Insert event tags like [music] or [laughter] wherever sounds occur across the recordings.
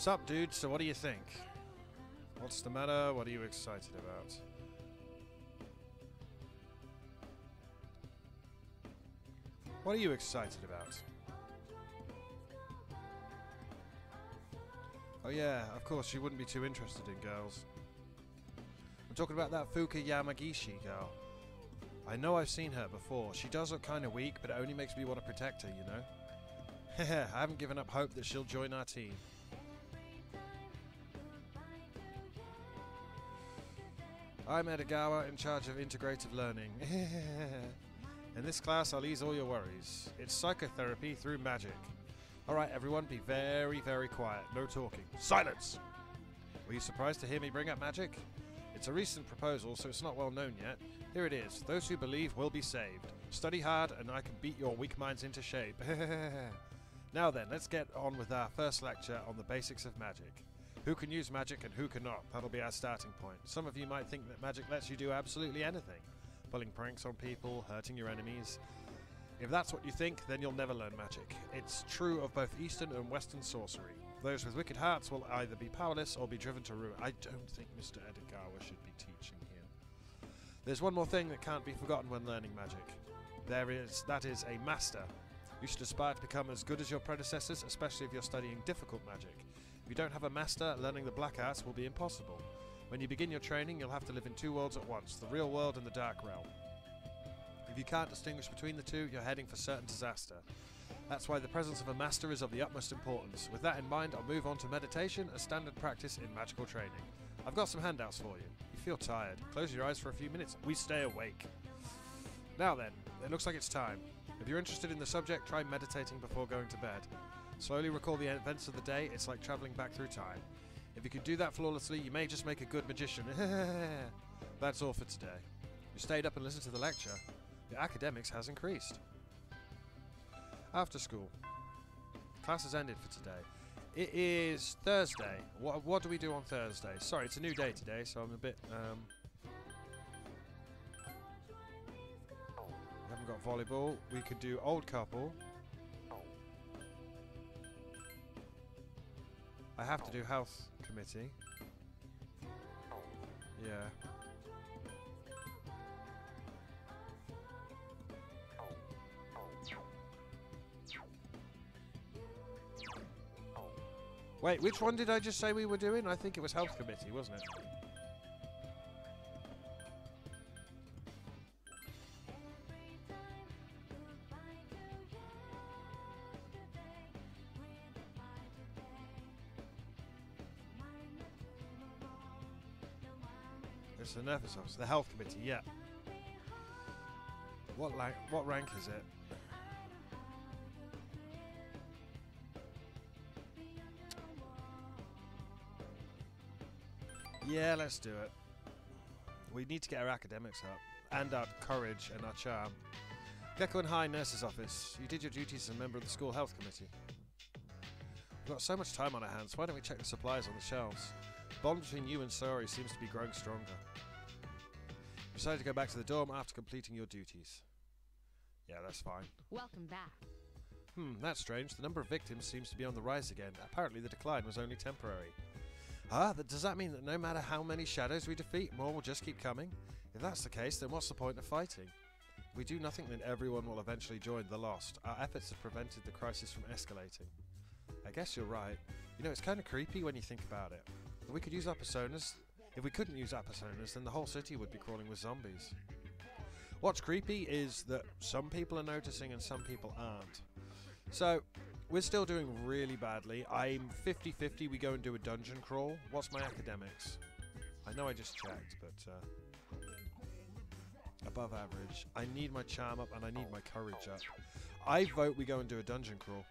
Sup, dude? So what do you think? What's the matter? What are you excited about? What are you excited about? Oh yeah, of course, you wouldn't be too interested in girls. I'm talking about that Fuuka Yamagishi girl. I know I've seen her before. She does look kind of weak, but it only makes me want to protect her, you know? [laughs] I haven't given up hope that she'll join our team. I'm Edagawa, in charge of integrative learning. [laughs] in this class, I'll ease all your worries. It's psychotherapy through magic. Alright, everyone, be very, very quiet. No talking. Silence! Were you surprised to hear me bring up magic? It's a recent proposal, so it's not well known yet. Here it is. Those who believe will be saved. Study hard, and I can beat your weak minds into shape. [laughs] now then, let's get on with our first lecture on the basics of magic. Who can use magic and who cannot? That'll be our starting point. Some of you might think that magic lets you do absolutely anything. Pulling pranks on people, hurting your enemies. If that's what you think, then you'll never learn magic. It's true of both Eastern and Western sorcery. Those with wicked hearts will either be powerless or be driven to ruin. I don't think Mr. Edagawa should be teaching here. There's one more thing that can't be forgotten when learning magic. There is, that is, a master. You should aspire to become as good as your predecessors, especially if you're studying difficult magic. If you don't have a master, learning the black arts will be impossible. When you begin your training, you'll have to live in two worlds at once, the real world and the dark realm. If you can't distinguish between the two, you're heading for certain disaster. That's why the presence of a master is of the utmost importance. With that in mind, I'll move on to meditation, a standard practice in magical training. I've got some handouts for you. You feel tired. Close your eyes for a few minutes. We stay awake. Now then, it looks like it's time. If you're interested in the subject, try meditating before going to bed. Slowly recall the events of the day, it's like travelling back through time. If you can do that flawlessly, you may just make a good magician. [laughs] That's all for today. You stayed up and listened to the lecture. Your academics has increased. After school. Class has ended for today. It is Thursday. What, what do we do on Thursday? Sorry, it's a new day today, so I'm a bit... Um, we haven't got volleyball. We could do old couple. I have to do health committee. Yeah. Wait, which one did I just say we were doing? I think it was health committee, wasn't it? The nurse officer, the health committee, yeah. What rank? What rank is it? Yeah, let's do it. We need to get our academics up, and our courage and our charm. Gekkoukan High Nurse's Office. You did your duties as a member of the school health committee. We've got so much time on our hands, why don't we check the supplies on the shelves? bond between you and Saori seems to be growing stronger. Decided to go back to the dorm after completing your duties. Yeah, that's fine. Welcome back. Hmm, that's strange. The number of victims seems to be on the rise again. Apparently the decline was only temporary. Ah, that, does that mean that no matter how many shadows we defeat, more will just keep coming? If that's the case, then what's the point of fighting? If we do nothing, then everyone will eventually join the Lost. Our efforts have prevented the crisis from escalating. I guess you're right. You know, it's kind of creepy when you think about it. We could use our personas, if we couldn't use our then the whole city would be crawling with zombies. What's creepy is that some people are noticing and some people aren't. So, we're still doing really badly. I'm 50 50. We go and do a dungeon crawl. What's my academics? I know I just checked, but uh, above average. I need my charm up and I need my courage up. I vote we go and do a dungeon crawl.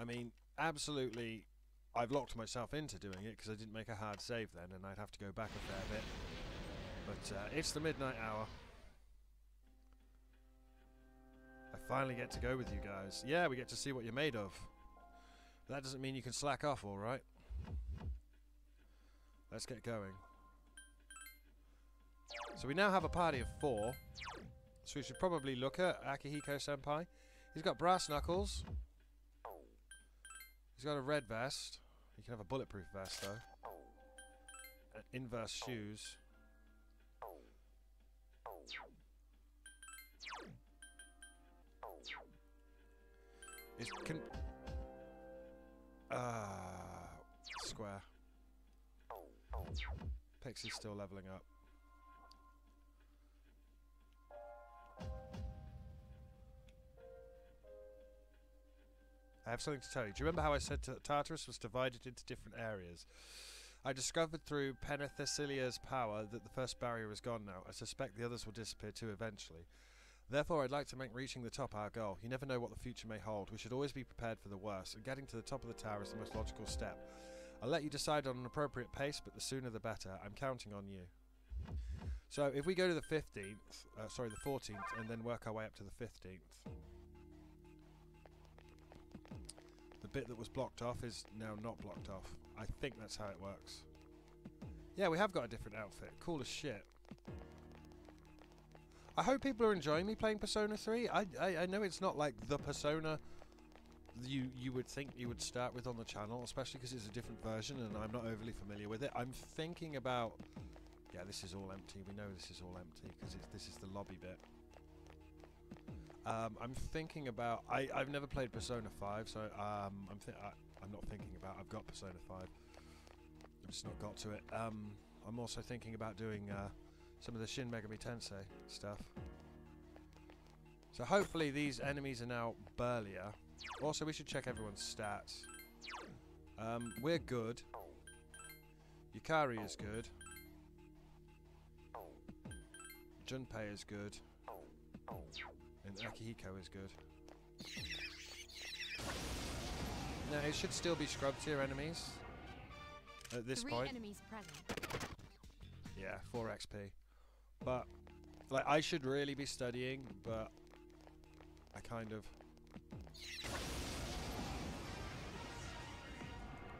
I mean, absolutely I've locked myself into doing it because I didn't make a hard save then, and I'd have to go back a fair bit. But uh, it's the midnight hour. I finally get to go with you guys. Yeah, we get to see what you're made of. That doesn't mean you can slack off, alright? Let's get going. So we now have a party of four. So we should probably look at Akihiko Senpai. He's got brass knuckles. He's got a red vest. He can have a bulletproof vest though. And inverse shoes. Is can ah square. Pixie's still leveling up. I have something to tell you. Do you remember how I said that Tartarus was divided into different areas? I discovered through Penthesilea's power that the first barrier is gone now. I suspect the others will disappear too eventually. Therefore, I'd like to make reaching the top our goal. You never know what the future may hold. We should always be prepared for the worst, and getting to the top of the tower is the most logical step. I'll let you decide on an appropriate pace, but the sooner the better. I'm counting on you. So, if we go to the 15th, uh, sorry, the 14th, and then work our way up to the 15th, the bit that was blocked off is now not blocked off. I think that's how it works. Yeah, we have got a different outfit. Cool as shit. I hope people are enjoying me playing Persona 3. I, I, I know it's not like the Persona you you would think you would start with on the channel, especially because it's a different version and I'm not overly familiar with it. I'm thinking about... Yeah, this is all empty. We know this is all empty because this is the lobby bit. Um, I'm thinking about... I, I've never played Persona 5, so um, I'm, I, I'm not thinking about... I've got Persona 5. I've just not got to it. Um, I'm also thinking about doing... Uh, some of the Shin Megami Tensei stuff. So hopefully these enemies are now burlier. Also, we should check everyone's stats. Um, we're good. Yukari is good. Junpei is good. And Akihiko is good. Now, it should still be scrub tier enemies at this Three point. enemies present. Yeah, 4 XP. But, like, I should really be studying, but I kind of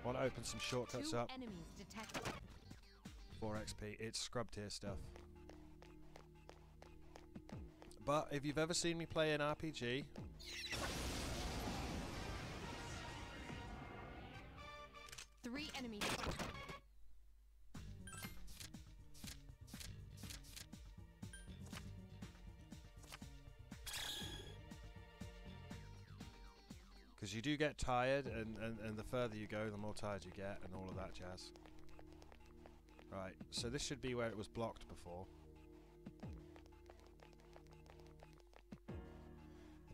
want to open some shortcuts Two up. enemies detected. 4 XP. It's scrub tier stuff. But if you've ever seen me play an RPG, Three enemies. because you do get tired, and, and, and the further you go, the more tired you get, and all of that jazz. Right, so this should be where it was blocked before.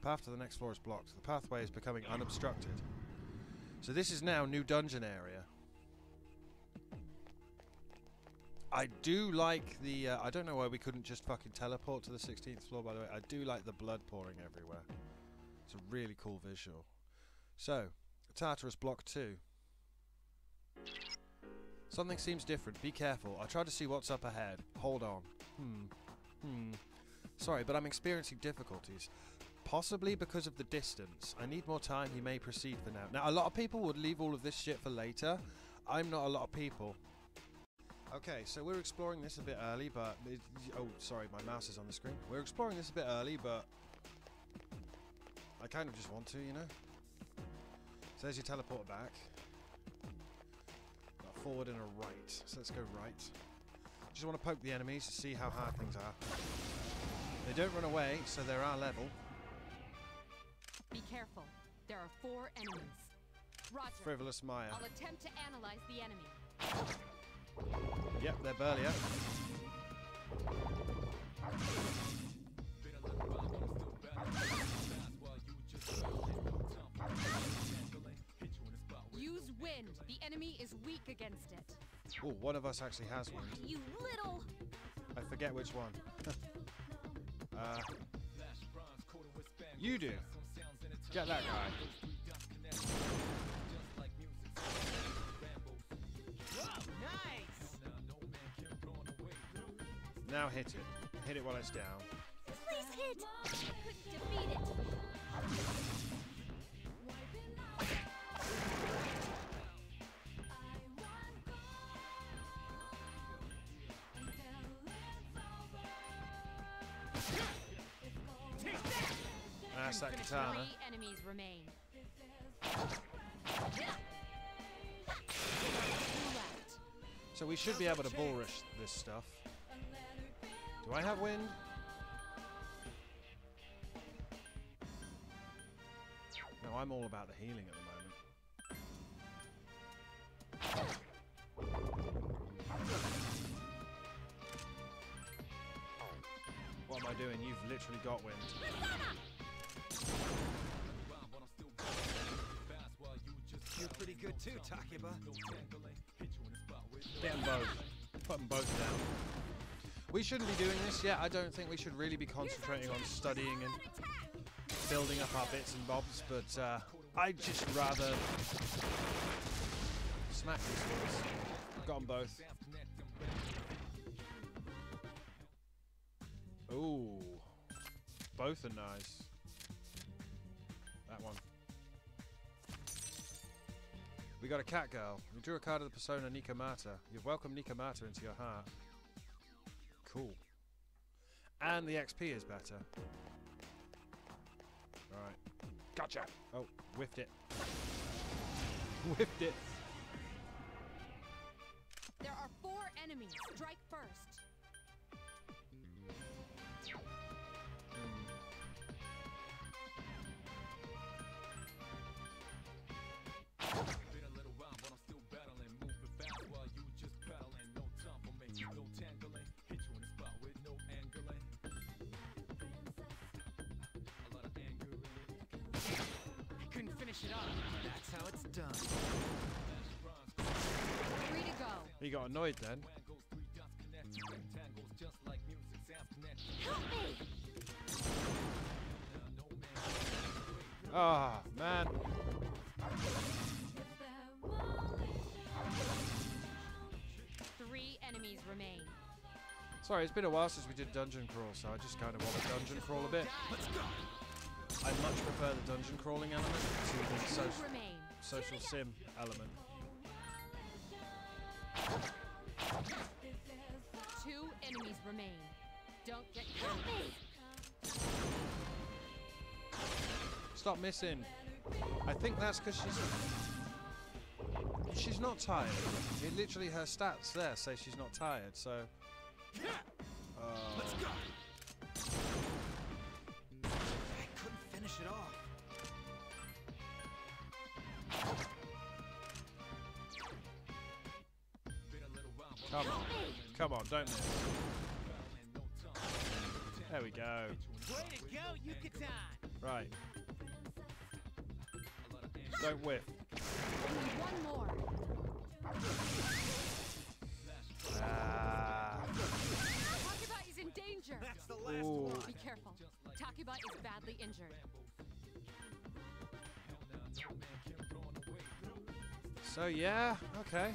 Path to the next floor is blocked. The pathway is becoming unobstructed. So this is now new dungeon area. I do like the. Uh, I don't know why we couldn't just fucking teleport to the 16th floor. By the way, I do like the blood pouring everywhere. It's a really cool visual. So, Tartarus Block 2. Something seems different. Be careful. I try to see what's up ahead. Hold on. Hmm. Hmm. Sorry, but I'm experiencing difficulties. Possibly because of the distance. I need more time. You may proceed for now. Now, a lot of people would leave all of this shit for later. I'm not a lot of people. Okay, so we're exploring this a bit early, but... It, oh, sorry, my mouse is on the screen. We're exploring this a bit early, but... I kind of just want to, you know? So there's your teleporter back. Got forward and a right. So let's go right. Just want to poke the enemies to see how hard things are. They don't run away, so they're our level. Be careful. There are four enemies. Roger. Frivolous Maya. I'll attempt to analyze the enemy. Yep, they're burlier. Use wind. The enemy is weak against it. Oh, one of us actually has one. You little. I forget which one. [laughs] uh, you do. Get that guy. Now hit it. Hit it while it's down. Please hit. Defeat it. That katana. Three enemies remain. So we should be able to bull rush this stuff. Do I have wind? No, I'm all about the healing at the moment. What am I doing? You've literally got wind. Good too, Takeba. Get them both. Put them both down. We shouldn't be doing this yet. I don't think we should really be concentrating on studying and building up our bits and bobs, but uh, I'd just rather smack these fools. Got them both. Ooh. Both are nice. We got a cat girl. You drew a card of the persona Nigi Mitama. You've welcomed Nigi Mitama into your heart. Cool. And the XP is better. Alright. Gotcha. Oh, whiffed it. [laughs] whiffed it. There are four enemies. Strike first. Finish it off. That's how it's done. Three to go. He got annoyed then. Help me! Ah, man. Three enemies remain. Sorry, it's been a while since we did dungeon crawl, so I just kind of want to dungeon crawl a bit. Let's go. I much prefer the dungeon crawling element to the Two social, social sim element. Two enemies remain. Don't get help me! Stop missing. I think that's because she's she's not tired. It literally her stats there say she's not tired. So. Come on, come on, don't miss. There we go. Way to go, Yuka-tan. Right. Don't whiff. One more. Ah. Takeba is in danger. That's the last Ooh. one. Be careful. Takeba is badly injured. So yeah, okay.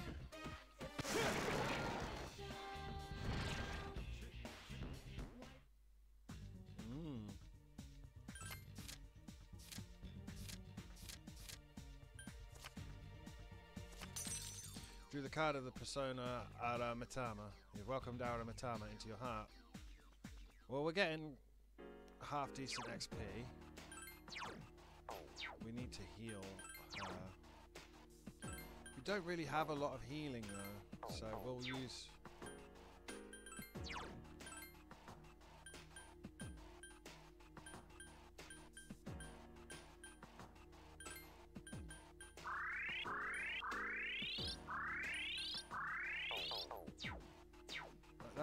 Card of the persona Ara Mitama. You've welcomed Ara Mitama into your heart. Well, we're getting half decent XP. We need to heal her. We don't really have a lot of healing though, so we'll use.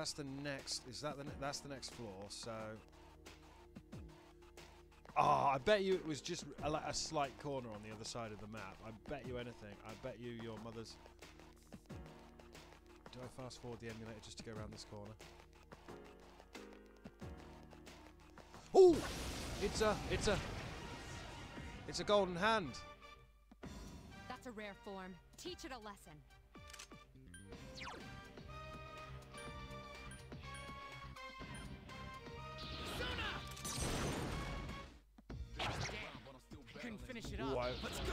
That's the next. Is that the? That's the next floor. So. Oh, I bet you it was just a, like a slight corner on the other side of the map. I bet you anything. I bet you your mother's. Do I fast forward the emulator just to go around this corner? Oh, it's a, it's a, it's a golden hand. That's a rare form. Teach it a lesson. Finish it Ooh, off. I- Let's go.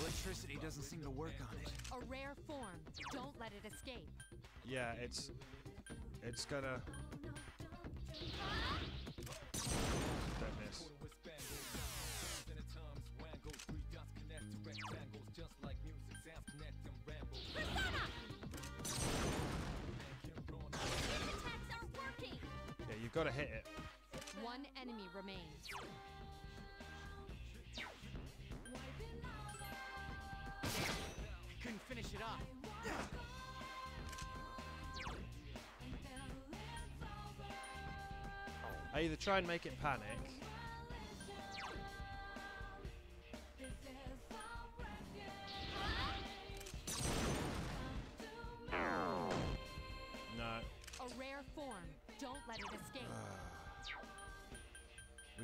Electricity doesn't seem to work on it. A rare form. Don't let it escape. Yeah, it's, it's gonna. Don't miss. Attacks are working. Yeah, you've got to hit it. One enemy remains. Couldn't finish it off. I either try and make it panic.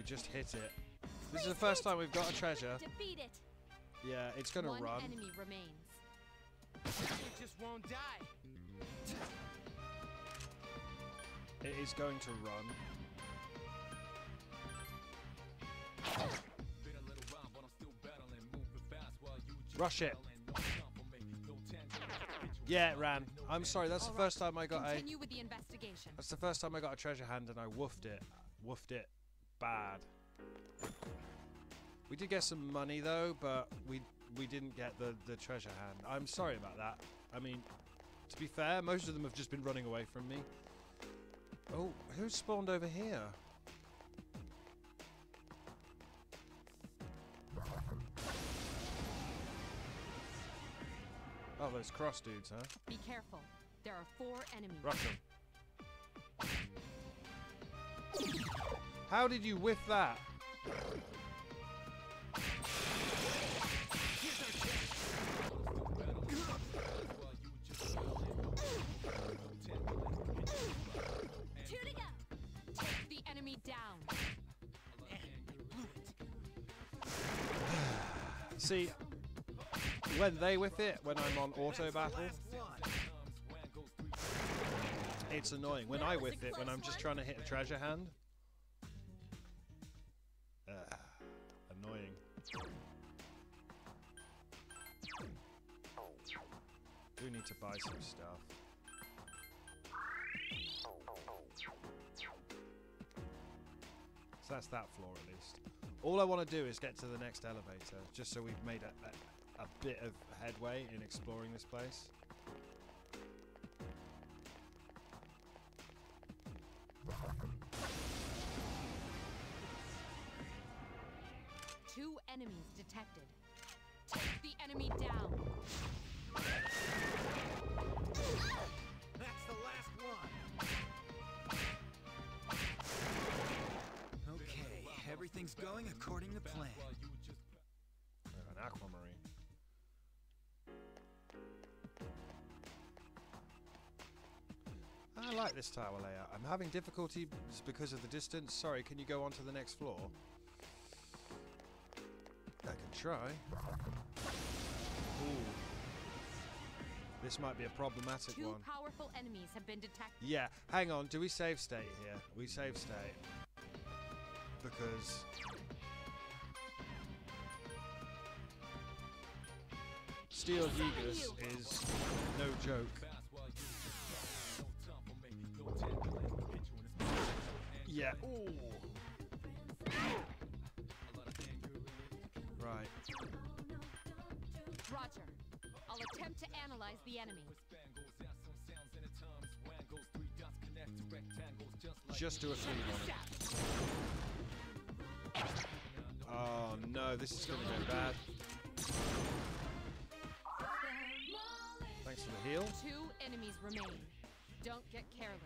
Just hit it. This is the first time we've got a [laughs] treasure. Defeat it. Yeah, it's gonna One run. enemy remains. It just won't die. It is going to run. Rush it. Yeah, it ran. I'm sorry, that's the All right, first time I got a. Continue with the investigation. That's the first time I got a treasure hand and I woofed it. Woofed it bad. We did get some money though, but we we didn't get the, the treasure hand. I'm sorry about that. I mean, to be fair, most of them have just been running away from me. Oh, who spawned over here? Oh, those cross dudes, huh? Be careful. There are four enemies. Rush them. How did you whiff that? Two to go. Take the enemy down. See, when they whiff it, when I'm on auto battle, it's annoying. When I whiff it, when I'm just trying to hit a treasure hand, to buy some stuff. So that's that floor at least. All I want to do is get to the next elevator, just so we've made a, a, a bit of headway in exploring this place. Two enemies detected. Take the enemy down. That's the last one. Okay, everything's going according to plan. An aquamarine. I like this tower layout. I'm having difficulties because of the distance. Sorry, can you go on to the next floor? I can try. This might be a problematic Two one. powerful enemies have been detected. Yeah, hang on. Do we save state here? We save state. Because. Steel Gigas is no joke. Yeah. Ooh. Right. Roger. Attempt to analyze the enemy. Just do a on it. Oh no, this is gonna go bad. Thanks for the heal. Two enemies remain. Don't get careless.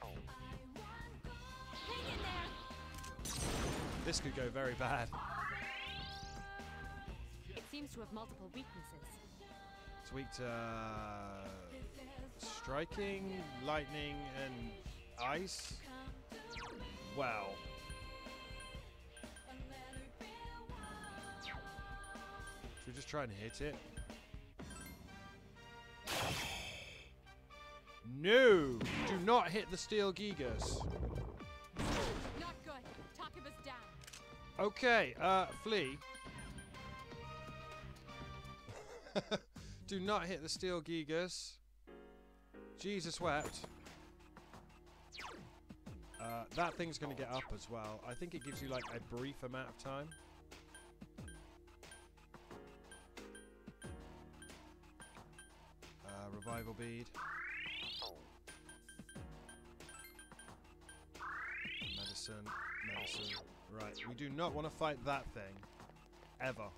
Hang in there. This could go very bad. Seems to have multiple weaknesses. It's weak to uh, striking, lightning, and ice. Wow. Should we just try and hit it? No! Do not hit the steel Gigas. Not good. Takeba's down. Okay, uh, flee. [laughs] Do not hit the steel Gigas. Jesus wept. Uh, that thing's going to get up as well. I think it gives you like a brief amount of time. Uh, revival bead. Medicine, medicine. Right, we do not want to fight that thing. Ever.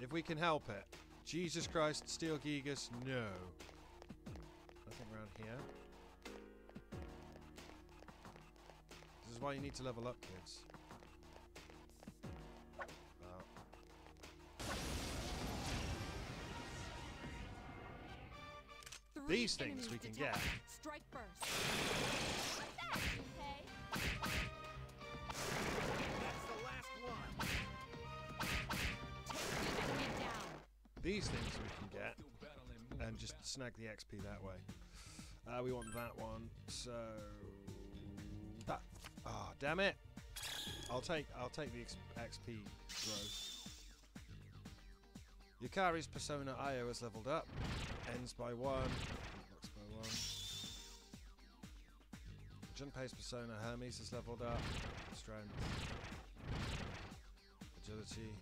If we can help it. Jesus Christ, Steel Gigas, no. Nothing around here. This is why you need to level up, kids. These things we can get. Strike first. These things we can get. And just snag the XP that way. Uh, we want that one. So that. Ah, damn it! I'll take. I'll take the XP growth. Yukari's Persona Io leveled up. Ends by one. Looks by one. Junpei's Persona Hermes is leveled up. Strength. Agility.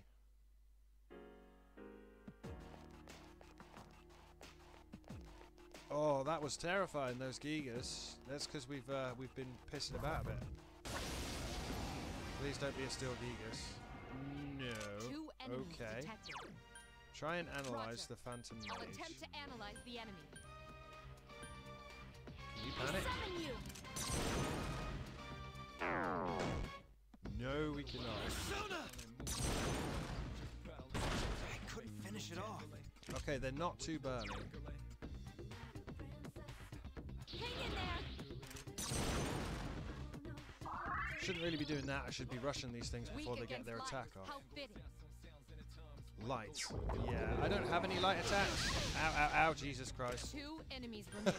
Oh, that was terrifying. Those Gigas. That's because we've uh, we've been pissing about a bit. Please don't be a steel Gigas. No. Okay. detected. Try and analyze Roger. the Phantom I'll Mage. attempt to analyze the enemy. Can you I panic? summon you. No, we cannot. Persona! I couldn't finish it off. Okay, they're not too burly. Hang in there. Shouldn't really be doing that. I should be rushing these things before they get their attack off. How fitting. Light. Yeah, I don't have any light attacks. Ow, ow, ow, Jesus Christ. Two enemies [laughs] remain.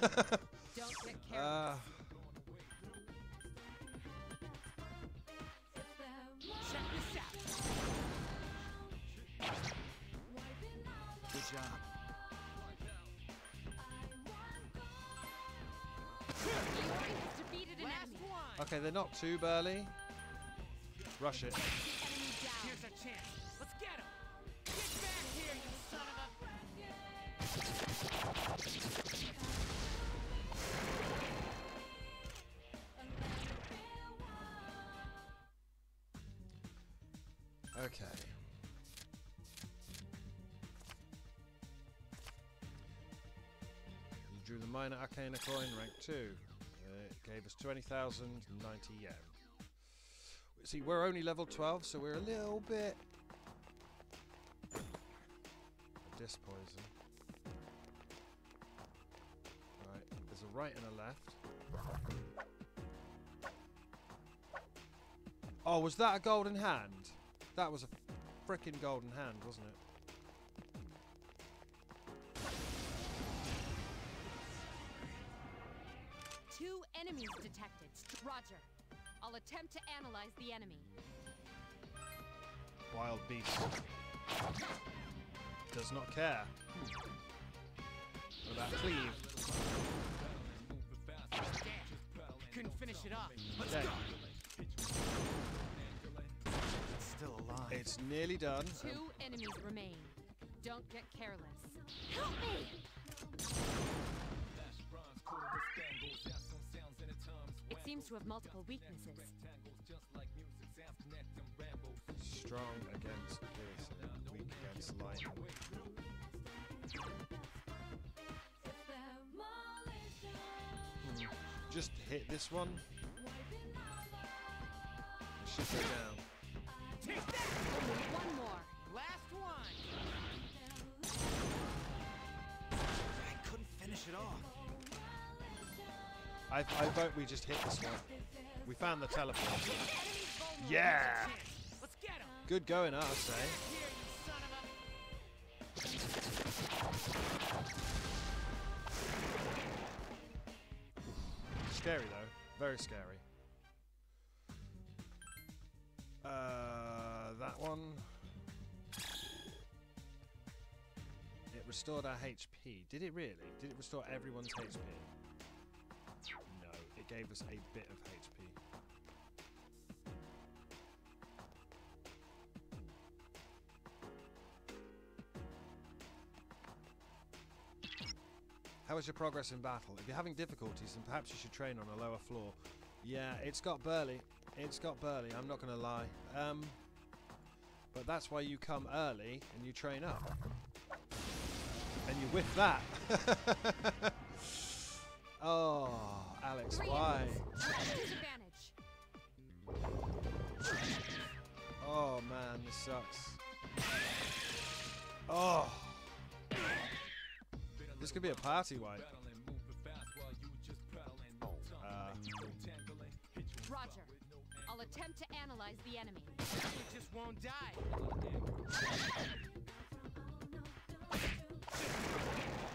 Don't get uh, careless. Okay, they're not too burly. Rush it. Here's chance. Let's get him. Get back here, you son of a... Okay. You drew the minor arcana coin, rank 2. Gave us 20,090 yen. See, we're only level 12, so we're a little bit. Dis-Poison. Right, there's a right and a left. Oh, was that a golden hand? That was a frickin' golden hand, wasn't it? Enemies detected. Roger. I'll attempt to analyze the enemy. Wild beast. Does not care. What about cleave? Couldn't finish it off. Let's Okay, go. It's still alive. it's nearly done. Two enemies remain. Don't get careless. Help me! Seems to have multiple weaknesses. Strong against piercing, weak against lightning. Hmm, Just hit this one. It should down. Take that! One more. Last one. I couldn't finish it off. I, I vote we just hit this one. We found the teleport. Yeah! Good going, us, eh? Scary though, very scary. Uh, that one. It restored our HP. Did it really? Did it restore everyone's HP? It gave us a bit of HP. How is your progress in battle? If you're having difficulties, then perhaps you should train on a lower floor. Yeah, it's got burly. It's got burly, I'm not going to lie. Um, but that's why you come early and you train up. And you whiff that. [laughs] oh, Alex, why? enemies. You're at disadvantage. Oh man, this sucks. Oh. This could be a party wipe. Uh, Roger. I'll attempt to analyze the enemy. That just won't die.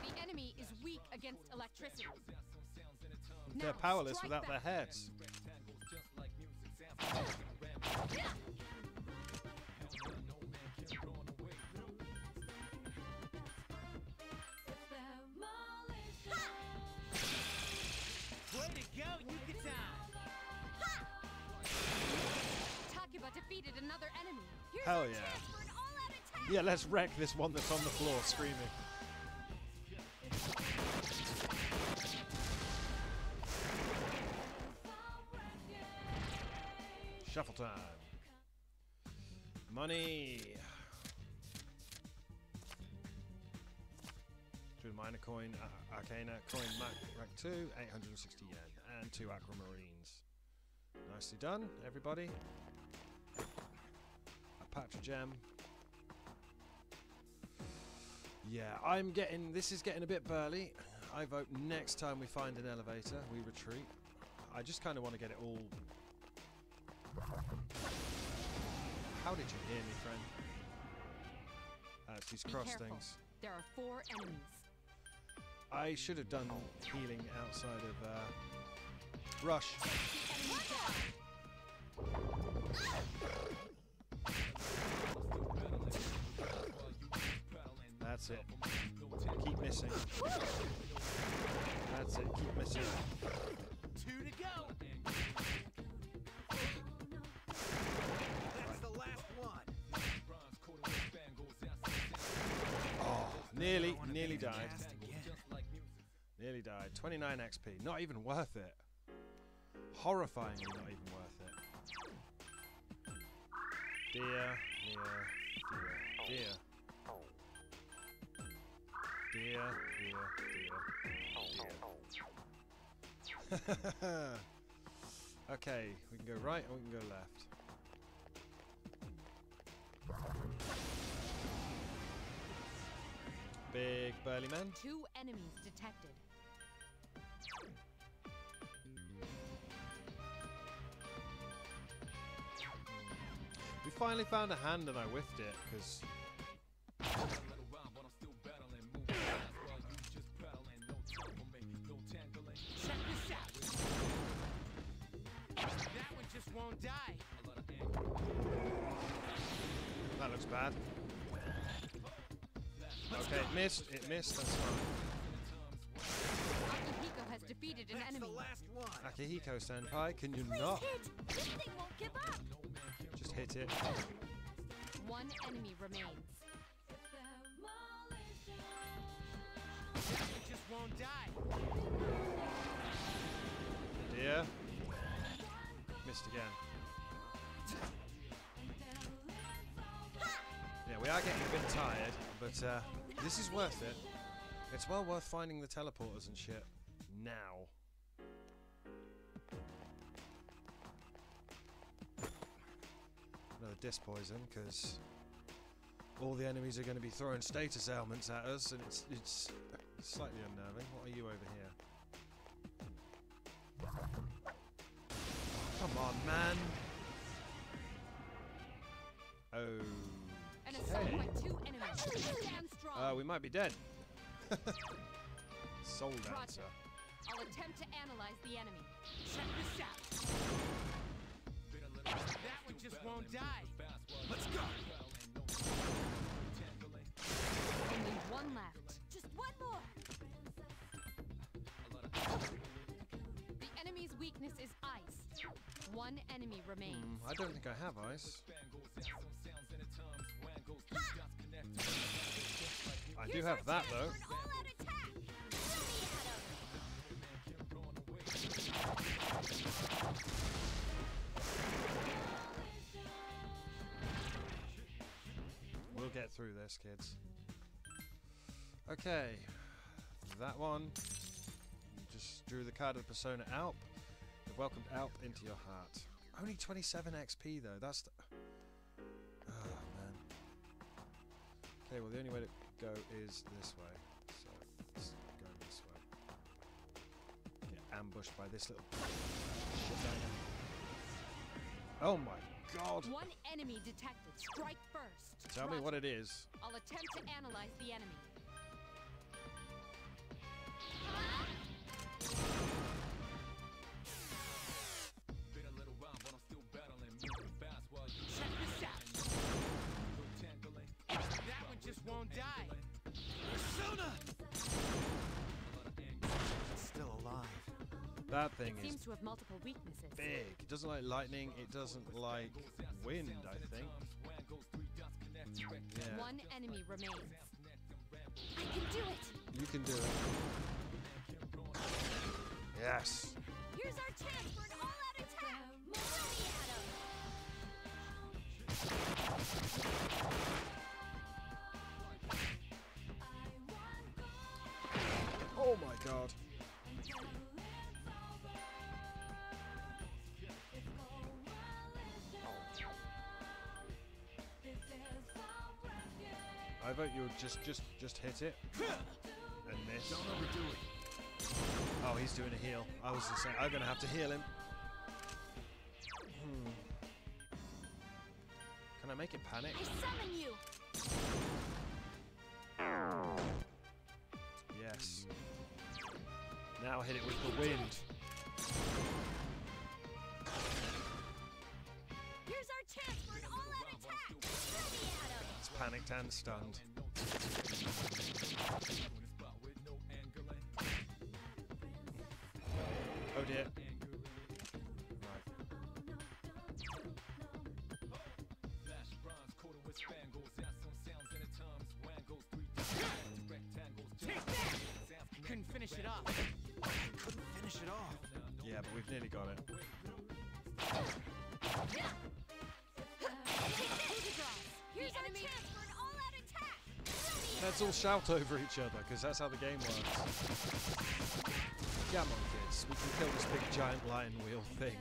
The enemy is weak against electricity. They're powerless without their heads. Way go, Yuka-tan! Takeba defeated another enemy. Here's Hell yeah. for an all-out. Yeah, let's wreck this one that's on the floor screaming. Shuffle time. Money. Two minor coin, uh, arcana coin, rank 2, 860 yen, and two aquamarines. Nicely done, everybody. A patch of gem. Yeah, I'm getting. This is getting a bit burly. I vote next time we find an elevator, we retreat. I just kind of want to get it all. How did you hear me, friend? Uh, she's Be cross careful. things. There are four enemies. I should have done healing outside of uh, rush. The enemy down. That's it. Keep missing. That's it. Keep missing. Two to go! Nearly, nearly died. Nearly died. 29 XP. Not even worth it. Horrifyingly not even worth it. Dear, dear, dear, dear. Dear, dear, dear, dear. [laughs] okay, we can go right or we can go left. Big burly man. Two enemies detected. We finally found a hand and I whiffed it because Check this out. That one just won't die. that looks bad. Okay, it missed. It missed. That's fine. Akihiko has defeated an enemy. last one. Akihiko senpai, can you Please not hit! This thing won't give up! just hit it? One enemy remains. That just won't die. Dear. Missed again. [laughs] Yeah, we are getting a bit tired, but uh, this is worth it. It's well worth finding the teleporters and shit now. Another Dis-Poison, because all the enemies are going to be throwing status ailments at us, and it's it's slightly unnerving. What are you over here? Come on, man. Oh. An assault Okay. by two enemies. Stand strong. Uh, we might be dead. [laughs] Soul dancer. Roger. I'll attempt to analyze the enemy. Check this out. That one just won't die. Let's go. Only one left. Just one more. The enemy's weak One enemy remains. Hmm, I don't think I have ice. I do have that though. for an all-out attack. Throw me at 'em. We'll get through this, kids. Okay, that one. Just drew the card of Persona Alp. Welcomed Alp into your heart. Only 27 XP though. That's. Okay, well the only way to go is this way. So let's go this way. Get ambushed by this little. Oh my god! One enemy detected. Strike first. Tell me what it is. I'll attempt to analyze the enemy. That thing It is seems to have multiple weaknesses. big. It doesn't like lightning. It doesn't like wind, I think. Yeah. One enemy remains. I can do it. You can do it. Yes. Here's our chance for an all-out attack. Throw me at 'em. Oh my god. I vote you would just just just hit it and miss. Don't overdo it. Oh, he's doing a heal. I was just saying I'm gonna have to heal him. Hmm. Can I make it panic? I summon you. Yes. Now hit it with the wind. And stunned. Let's all shout over each other, because that's how the game works. Come on, kids. We can kill this big giant lion wheel thing.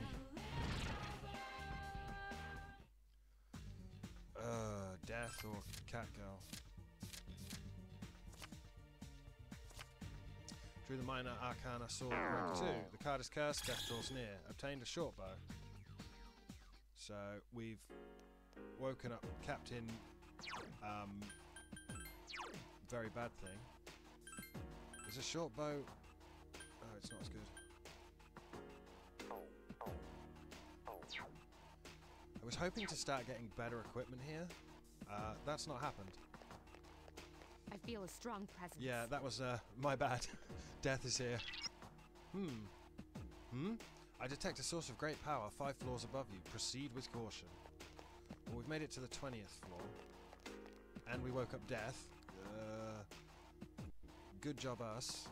Uh, death or cat girl. Drew the minor arcana sword rank 2. The card is cursed, death draws near. Obtained a short bow. So we've woken up Captain um, very bad thing. Is a short bow. Oh, it's not as good. I was hoping to start getting better equipment here. Uh, that's not happened. I feel a strong presence. Yeah, that was uh, my bad. [laughs] Death is here. Hmm. Hmm? I detect a source of great power five floors above you. Proceed with caution. Well, we've made it to the 20th floor. And we woke up Death. Uh, good job, us.